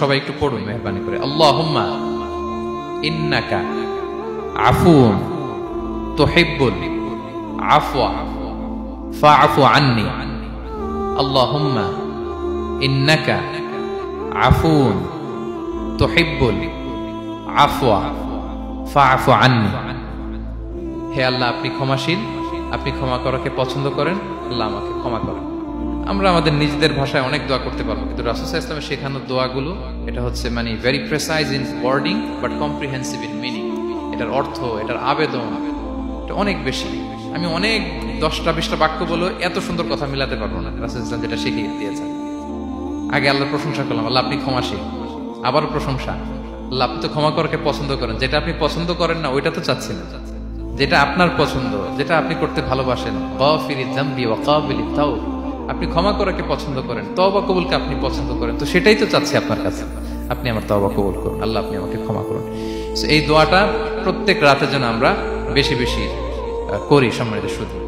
সবাই একটু পড়ুন, মেহরবানি করে। আল্লাহুম্মা ইন্নাকা আফুন তুহিব্বুল আফওয়া, ফাআফু আন্নি। আল্লাহুম্মা ইন্নাকা আফুন তুহিব্বুল আফওয়া, ফাআফু আন্নি। হে আল্লাহ, আপনি ক্ষমাশীল। আপনি ক্ষমা করাকে পছন্দ করেন, আল্লাহ আমাকে ক্ষমা করেন। আমরা আমাদের নিজেদের ভাষায় অনেক দোয়া করতে পারব। কিন্তু রাসুসা ইসলামের শেখানো দোয়াগুলো এটা হচ্ছে মানে very precise in wording but comprehensive in meaning এটার অর্থ, এটার আবেদন, এটা অনেক বেশি। আমি অনেক দশটা বিশটা বাক্য বলেও এত সুন্দর কথা মিলাতে পারব না। রাসুল ইসলাম যেটা শিখিয়ে দিয়েছেন। আগে আল্লাহর প্রশংসা করলাম, আল্লাহ আপনি ক্ষমাশীল। আবারও প্রশংসা। আল্লাহ আপনি তো ক্ষমা করাকে পছন্দ করেন। যেটা আপনি পছন্দ করেন না, ওইটা তো চাচ্ছি না যেটা আপনার পছন্দ, যেটা আপনি করতে ভালোবাসেন, গফিরি জাম্বি ওয়া কাবিলি তাওব। আপনি ক্ষমা করাকে পছন্দ করেন তবা কবুলকে আপনি পছন্দ করেন। তো সেটাই তো চাচ্ছি আপনার কাছে। আপনি আমার তবা কবুল করুন। আল্লাহ আপনি আমাকে ক্ষমা করুন। এই দোয়াটা প্রত্যেক রাতে যেন আমরা বেশি বেশি করি সম্মানিত শুধু